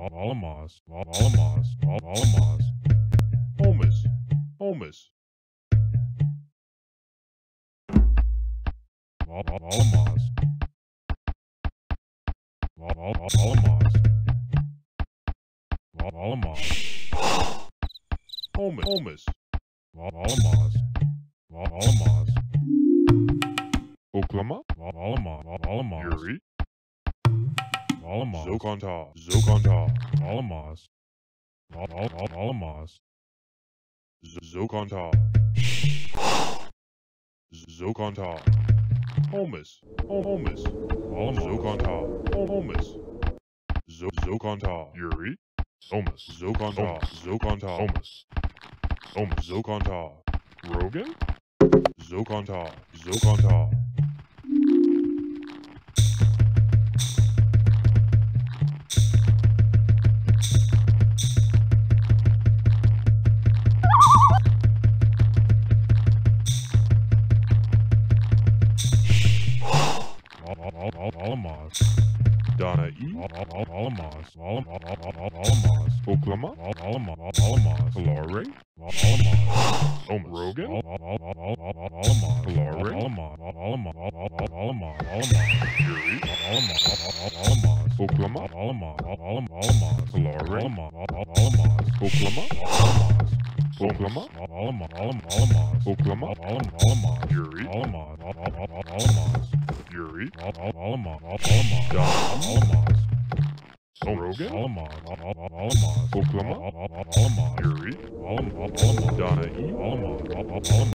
Alamos, Alamos, Alamos. Holmes, Holmes. Alamos. Alamos. Alamos. Holmes, Holmes. Alamos. Alamos. Oklahoma, Alamos, Alamos. Yuri, Allemaal. Zo kan dat. Zo kan dat. Allemaal. Allemaal. Zo kan dat. Zo kan dat. Homes. Homes. Allemaal. Zo kan. Homes. Zo, zo kan. Yuri. Homes. Zo kan dat. Zo kan. Homes. Homes. Zo kan. Rogan? Zo kan. Zo kan. Alamos. Donna E, Alamos. Alamos. Oklahoma, Alamos. Alamos. Laurie, Alamos. Somas, Rogan, Alamos. Laurie, Alamos. Alamos. Yuri, Alamos. Oklahoma, Alamos. Alamos. Laurie, Alamos. Alamos. Oklahoma, Alamos. Oklahoma, Alamos. Alamos. Oklahoma, Alamos. Yuri, Alamos. Alamos. Yuri, Alamos. E, Alamos. Somas, Rogan. Alamos. Alamos. Oklahoma. Yuri, Alamos. Donna E, Alamos.